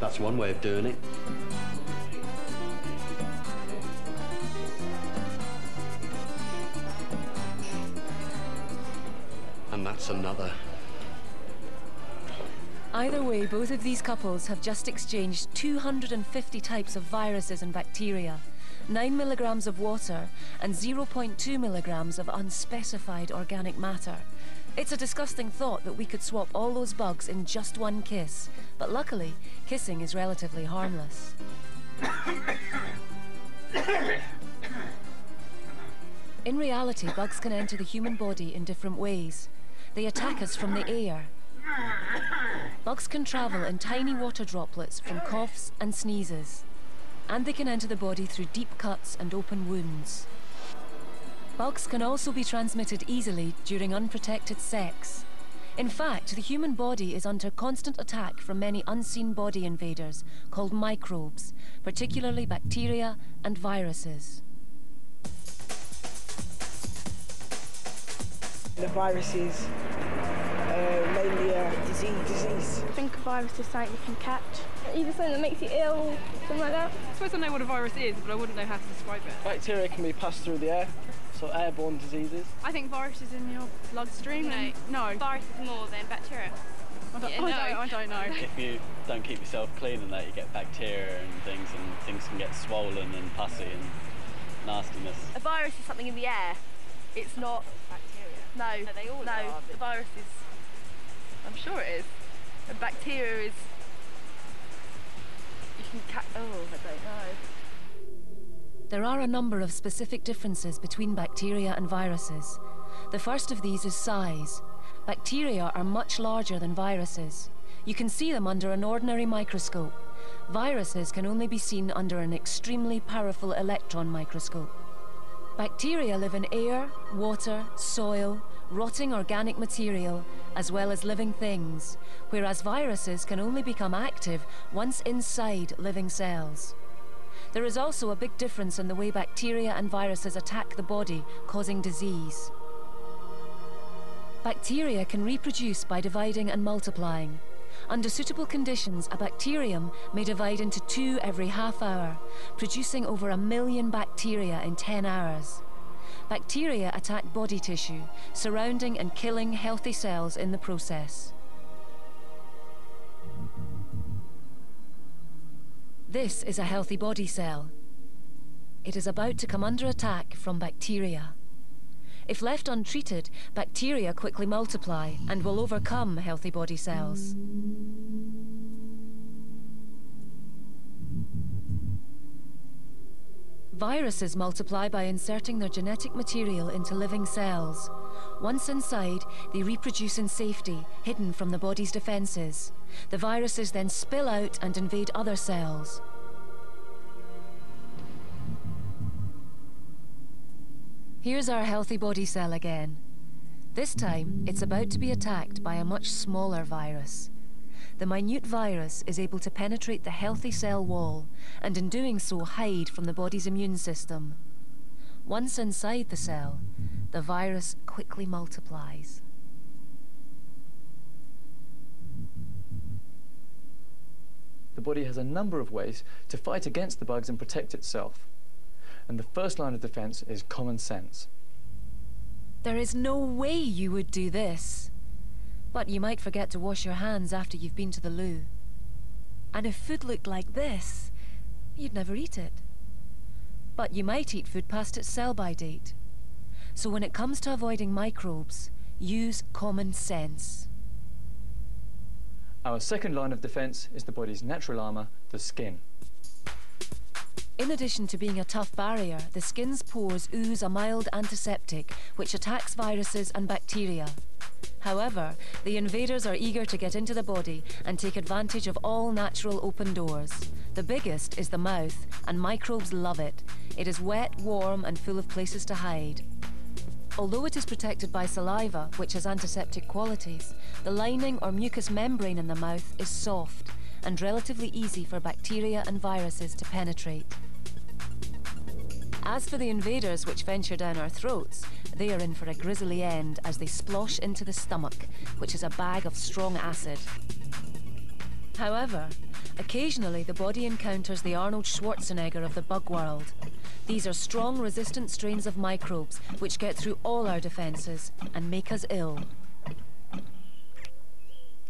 That's one way of doing it. And that's another. Either way, both of these couples have just exchanged 250 types of viruses and bacteria, 9 milligrams of water, and 0.2 milligrams of unspecified organic matter. It's a disgusting thought that we could swap all those bugs in just one kiss, but luckily, kissing is relatively harmless. In reality, bugs can enter the human body in different ways. They attack us from the air. Bugs can travel in tiny water droplets from coughs and sneezes. And they can enter the body through deep cuts and open wounds. Bugs can also be transmitted easily during unprotected sex. In fact, the human body is under constant attack from many unseen body invaders called microbes, particularly bacteria and viruses. The viruses uh, mainly a disease. disease. I think a virus is something you can catch. Either something that makes you ill, something like that. I suppose I know what a virus is, but I wouldn't know how to describe it. Bacteria can be passed through the air, so airborne diseases. I think viruses in your bloodstream. No, and- no. Virus is more than bacteria. I don't, Yeah, I, no. don't, I don't know. If you don't keep yourself clean and that, you get bacteria and things, and things can get swollen and pussy and nastiness. A virus is something in the air. It's not bacteria. No, No, they all no. are, but- The virus is. I'm sure it is. And bacteria is. You can catch. Oh, I don't know. There are a number of specific differences between bacteria and viruses. The first of these is size. Bacteria are much larger than viruses. You can see them under an ordinary microscope. Viruses can only be seen under an extremely powerful electron microscope. Bacteria live in air, water, soil, rotting organic material, as well as living things, whereas viruses can only become active once inside living cells. There is also a big difference in the way bacteria and viruses attack the body, causing disease. Bacteria can reproduce by dividing and multiplying. Under suitable conditions, a bacterium may divide into two every half hour, producing over a million bacteria in 10 hours. Bacteria attack body tissue, surrounding and killing healthy cells in the process. This is a healthy body cell. It is about to come under attack from bacteria. If left untreated, bacteria quickly multiply and will overcome healthy body cells. Viruses multiply by inserting their genetic material into living cells. Once inside, they reproduce in safety, hidden from the body's defenses. The viruses then spill out and invade other cells. Here's our healthy body cell again. This time, it's about to be attacked by a much smaller virus. The minute virus is able to penetrate the healthy cell wall, and in doing so hide from the body's immune system. Once inside the cell, the virus quickly multiplies. The body has a number of ways to fight against the bugs and protect itself. And the first line of defense is common sense. There is no way you would do this. But you might forget to wash your hands after you've been to the loo. And if food looked like this, you'd never eat it. But you might eat food past its sell-by date. So when it comes to avoiding microbes, use common sense. Our second line of defense is the body's natural armor, the skin. In addition to being a tough barrier, the skin's pores ooze a mild antiseptic which attacks viruses and bacteria. However, the invaders are eager to get into the body and take advantage of all natural open doors. The biggest is the mouth, and microbes love it. It is wet, warm, and full of places to hide. Although it is protected by saliva, which has antiseptic qualities, the lining or mucous membrane in the mouth is soft and relatively easy for bacteria and viruses to penetrate. As for the invaders which venture down our throats, they are in for a grisly end as they splosh into the stomach, which is a bag of strong acid. However, occasionally the body encounters the Arnold Schwarzenegger of the bug world. These are strong, resistant strains of microbes which get through all our defences and make us ill.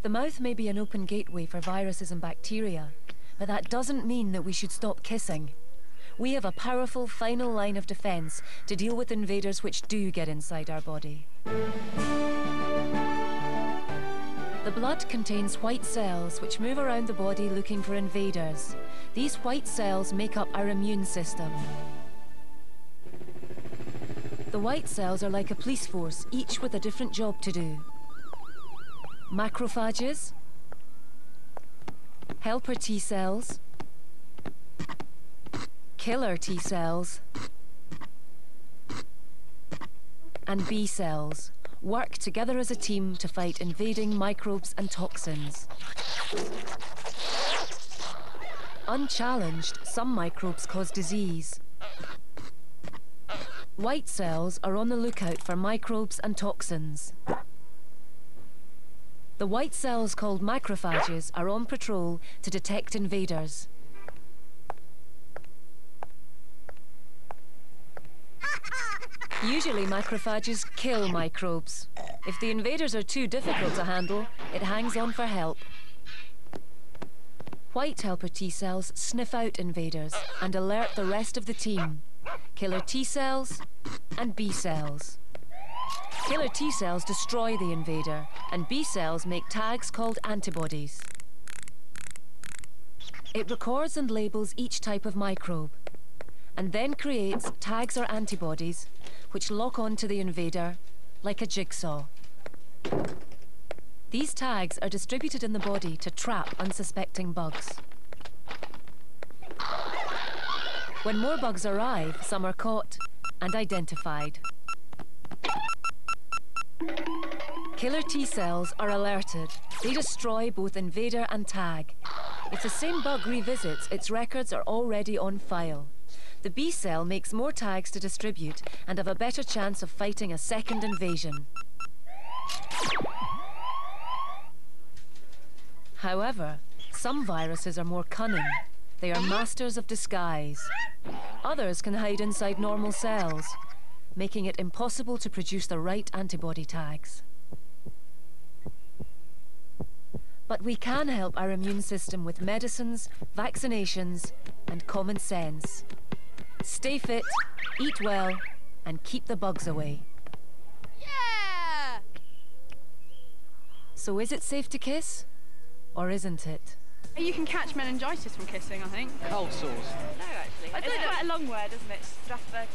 The mouth may be an open gateway for viruses and bacteria, but that doesn't mean that we should stop kissing. We have a powerful final line of defence to deal with invaders which do get inside our body. The blood contains white cells which move around the body looking for invaders. These white cells make up our immune system. The white cells are like a police force, each with a different job to do. Macrophages, helper T cells, killer T cells, and B cells work together as a team to fight invading microbes and toxins. Unchallenged, some microbes cause disease. White cells are on the lookout for microbes and toxins. The white cells called macrophages are on patrol to detect invaders. Usually macrophages kill microbes. If the invaders are too difficult to handle, it hangs on for help. White helper T cells sniff out invaders and alert the rest of the team. Killer T cells and B cells. Killer T cells destroy the invader, and B cells make tags called antibodies. It records and labels each type of microbe, and then creates tags or antibodies which lock onto the invader like a jigsaw. These tags are distributed in the body to trap unsuspecting bugs. When more bugs arrive, some are caught and identified. Killer T cells are alerted. They destroy both invader and tag. If the same bug revisits, its records are already on file. The B cell makes more tags to distribute and have a better chance of fighting a second invasion. However, some viruses are more cunning. They are masters of disguise. Others can hide inside normal cells, making it impossible to produce the right antibody tags. But we can help our immune system with medicines, vaccinations, and common sense. Stay fit, eat well, and keep the bugs away. Yeah! So is it safe to kiss? Or isn't it? You can catch meningitis from kissing, I think. Cold sores. No, actually. I Isn't don't it know. quite quite a long word, isn't it?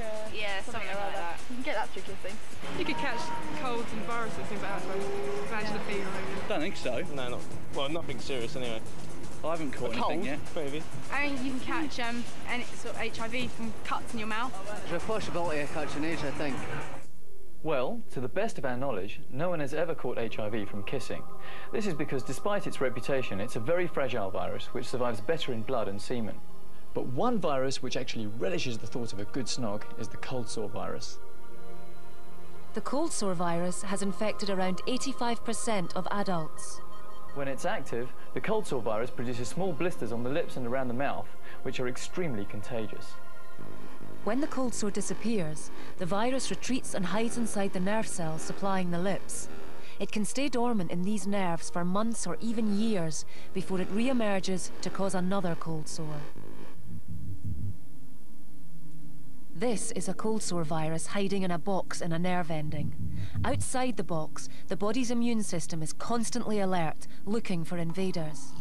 Streptococcus. Yeah, something or like other. that. You can get that through kissing. You could catch colds and viruses, things like that, so vaginal fever. maybe. Don't think so. No, not well. Nothing serious anyway. I haven't caught anything Cold, yet. maybe. I mean, you can catch um, any sort of HIV from cuts in your mouth. There's a possibility of catching AIDS, I think. Well, to the best of our knowledge, no one has ever caught HIV from kissing. This is because despite its reputation, it's a very fragile virus which survives better in blood and semen. But one virus which actually relishes the thought of a good snog is the cold sore virus. The cold sore virus has infected around 85% of adults. When it's active, the cold sore virus produces small blisters on the lips and around the mouth, which are extremely contagious. When the cold sore disappears, the virus retreats and hides inside the nerve cells supplying the lips. It can stay dormant in these nerves for months or even years before it re-emerges to cause another cold sore. This is a cold sore virus hiding in a box in a nerve ending. Outside the box, the body's immune system is constantly alert, looking for invaders.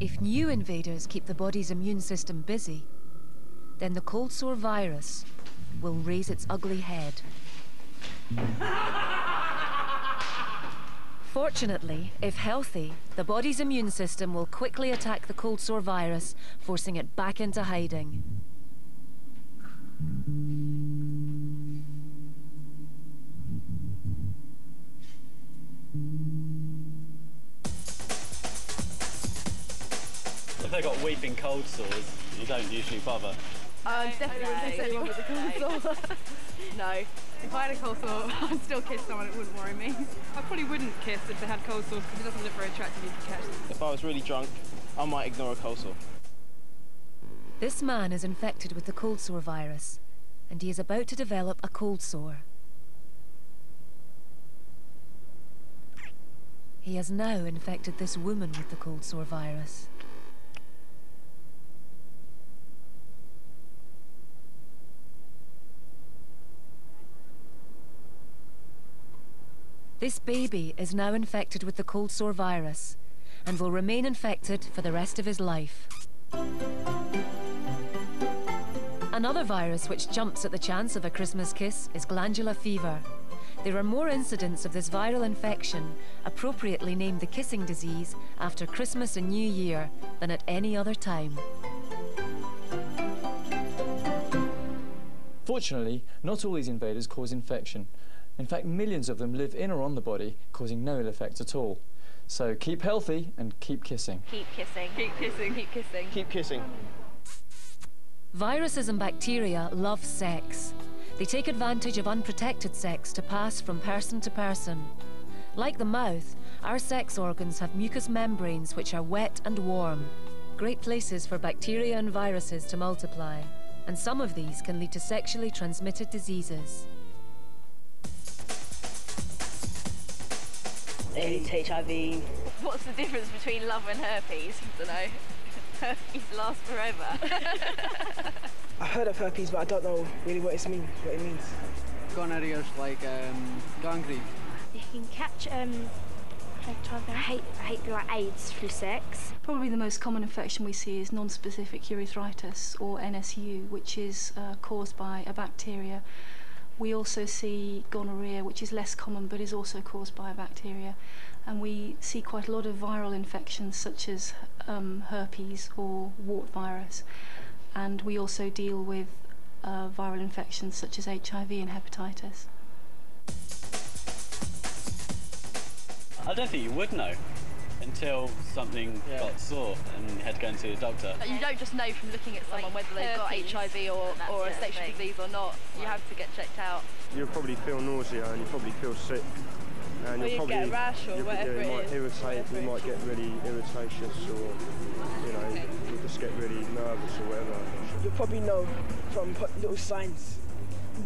If new invaders keep the body's immune system busy, then the cold sore virus will raise its ugly head. Fortunately, if healthy, the body's immune system will quickly attack the cold sore virus, forcing it back into hiding. If they've got weeping cold sores, you don't usually bother. I definitely wouldn't kiss anyone with a cold sore. no. If I had a cold sore, I'd still kiss someone, it wouldn't worry me. I probably wouldn't kiss if they had cold sores because it doesn't look very attractive if you catch them. If I was really drunk, I might ignore a cold sore. This man is infected with the cold sore virus, and he is about to develop a cold sore. He has now infected this woman with the cold sore virus. This baby is now infected with the cold sore virus and will remain infected for the rest of his life. Another virus which jumps at the chance of a Christmas kiss is glandular fever. There are more incidents of this viral infection, appropriately named the kissing disease, after Christmas and New Year than at any other time. Fortunately, not all these invaders cause infection. In fact, millions of them live in or on the body, causing no ill effects at all. So keep healthy and keep kissing. Keep kissing. Keep kissing. Keep kissing. Keep kissing. Viruses and bacteria love sex. They take advantage of unprotected sex to pass from person to person. Like the mouth, our sex organs have mucous membranes which are wet and warm. Great places for bacteria and viruses to multiply. And some of these can lead to sexually transmitted diseases. AIDS, HIV. What's the difference between love and herpes? I don't know. herpes lasts forever. I heard of herpes, but I don't know really what it means. What it means. Gonorrhea is like um, gangrene. You can catch um, I hate, I hate like AIDS through sex. Probably the most common infection we see is non-specific urethritis or NSU, which is uh, caused by a bacteria. We also see gonorrhea, which is less common but is also caused by a bacteria. And we see quite a lot of viral infections such as um, herpes or wart virus. And we also deal with uh, viral infections such as HIV and hepatitis. I don't think you would know until something Yeah. got sore and you had to go and see a doctor. you don't just know from looking at someone whether they've got HIV or, or a it, I sexual think. disease or not. You have to get checked out. You'll probably feel nausea and you'll probably feel sick. And Or you'll probably, get a rash or you'll- whatever yeah, you it might is, irritate, whatever you might get really irritatious or, you know, you'll just get really nervous or whatever. You'll probably know from little signs,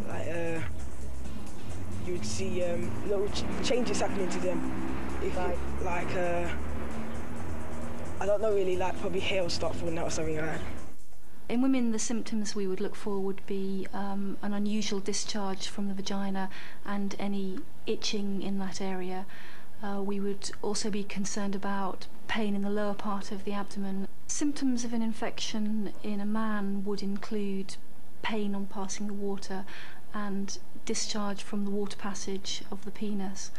like uh, you would see um, little ch- changes happening to them. If like, like uh, I don't know really, like probably hair will start falling out or something like that. In women, the symptoms we would look for would be um, an unusual discharge from the vagina and any itching in that area. Uh, we would also be concerned about pain in the lower part of the abdomen. Symptoms of an infection in a man would include pain on passing the water and discharge from the water passage of the penis.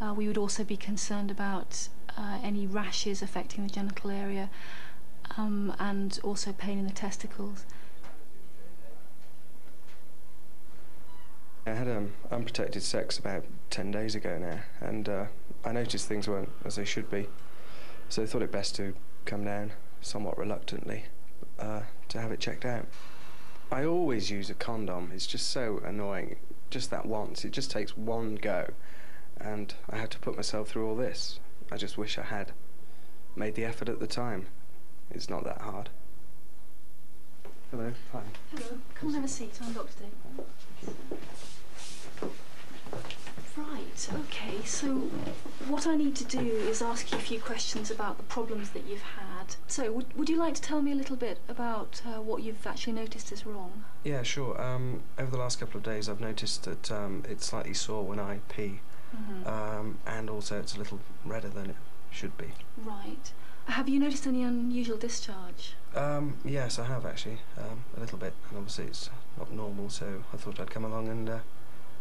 Uh, we would also be concerned about uh, any rashes affecting the genital area um, and also pain in the testicles. I had um, unprotected sex about 10 days ago now, and uh, I noticed things weren't as they should be. So I thought it best to come down, somewhat reluctantly, uh, to have it checked out. I always use a condom, it's just so annoying. Just that once, it just takes one go, and I had to put myself through all this. I just wish I had made the effort at the time. It's not that hard. Hello, hi. Hello, come and have a seat. I'm Dr. Day. Right, okay, so what I need to do is ask you a few questions about the problems that you've had. So, would, would you like to tell me a little bit about uh, what you've actually noticed is wrong? Yeah, sure. Um, over the last couple of days, I've noticed that um, it's slightly sore when I pee, Mhm. um, and also it's a little redder than it should be. Right. Have you noticed any unusual discharge? Um, yes, I have actually, um, a little bit, and obviously it's not normal, so I thought I'd come along and uh,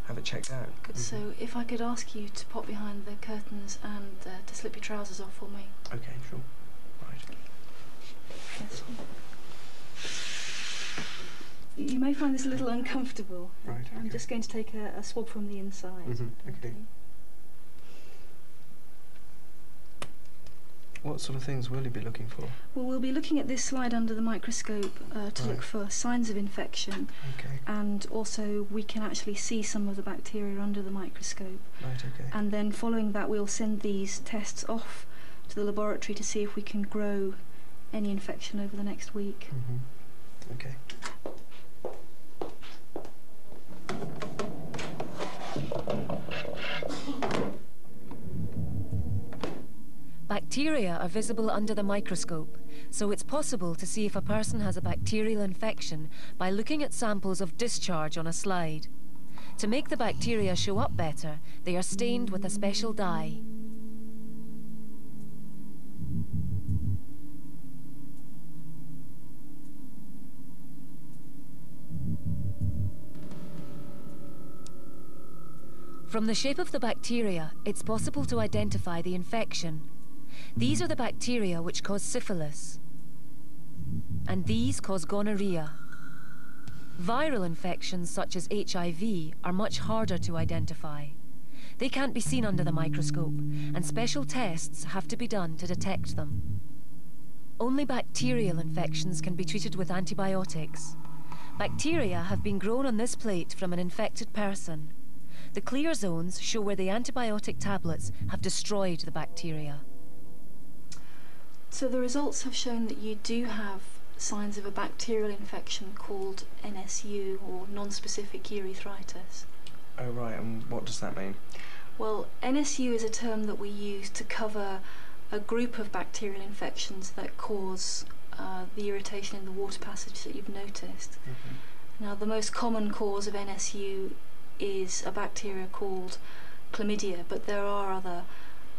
have it checked out. Good. So if I could ask you to pop behind the curtains and uh, to slip your trousers off for me. Okay, sure. Right. Yes. You may find this a little uncomfortable. Right, I'm just going to take a, a swab from the inside. Mm -hmm. okay. What sort of things will you be looking for? Well, we'll be looking at this slide under the microscope uh, to look for signs of infection. Okay. And also, we can actually see some of the bacteria under the microscope. Right, okay. And then, following that, we'll send these tests off to the laboratory to see if we can grow any infection over the next week. Mm-hmm. Okay. Bacteria are visible under the microscope, so it's possible to see if a person has a bacterial infection by looking at samples of discharge on a slide. To make the bacteria show up better, they are stained with a special dye. From the shape of the bacteria, it's possible to identify the infection. These are the bacteria which cause syphilis. And these cause gonorrhea. Viral infections such as HIV are much harder to identify. They can't be seen under the microscope, and special tests have to be done to detect them. Only bacterial infections can be treated with antibiotics. Bacteria have been grown on this plate from an infected person. The clear zones show where the antibiotic tablets have destroyed the bacteria. So the results have shown that you do have signs of a bacterial infection called NSU or non-specific urethritis. Oh, right, and what does that mean? Well, NSU is a term that we use to cover a group of bacterial infections that cause uh, the irritation in the water passage that you've noticed. Now, the most common cause of NSU is a bacteria called chlamydia, but there are other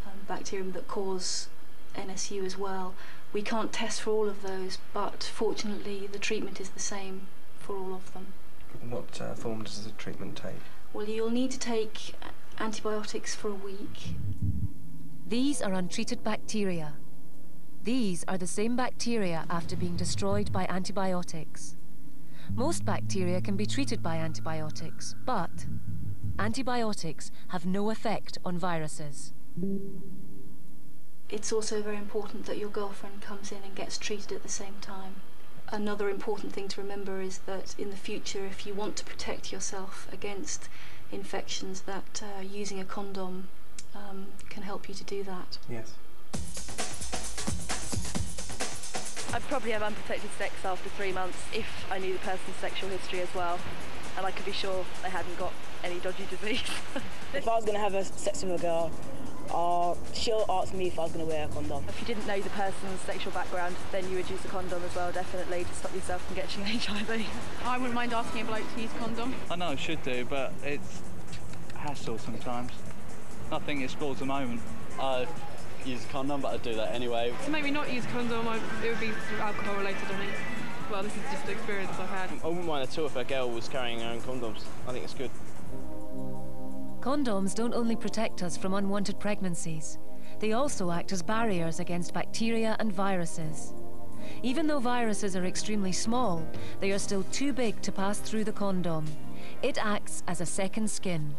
um, bacterium that cause NSU as well. We can't test for all of those, but fortunately, the treatment is the same for all of them. What uh, form does the treatment take? Well, you'll need to take antibiotics for a week. These are untreated bacteria. These are the same bacteria after being destroyed by antibiotics. Most bacteria can be treated by antibiotics, but antibiotics have no effect on viruses. It's also very important that your girlfriend comes in and gets treated at the same time. Another important thing to remember is that in the future, if you want to protect yourself against infections, that uh, using a condom um, can help you to do that. Yes. I'd probably have unprotected sex after three months if I knew the person's sexual history as well, and I could be sure they hadn't got any dodgy disease. If I was gonna have a sex with a girl, uh, she'll ask me if I was gonna wear a condom. if you didn't know the person's sexual background, then you would use a condom as well, definitely, to stop yourself from getting HIV. I wouldn't mind asking a bloke to use a condom. I know I should do, but it's a hassle sometimes. Nothing explores the moment. I use a condom, but I do that anyway. To make me not use a condom, I, it would be alcohol related, I think. Well, this is just the experience I've had. I wouldn't mind at all if a girl was carrying her own condoms. I think it's good. Condoms don't only protect us from unwanted pregnancies, they also act as barriers against bacteria and viruses. Even though viruses are extremely small, they are still too big to pass through the condom. It acts as a second skin.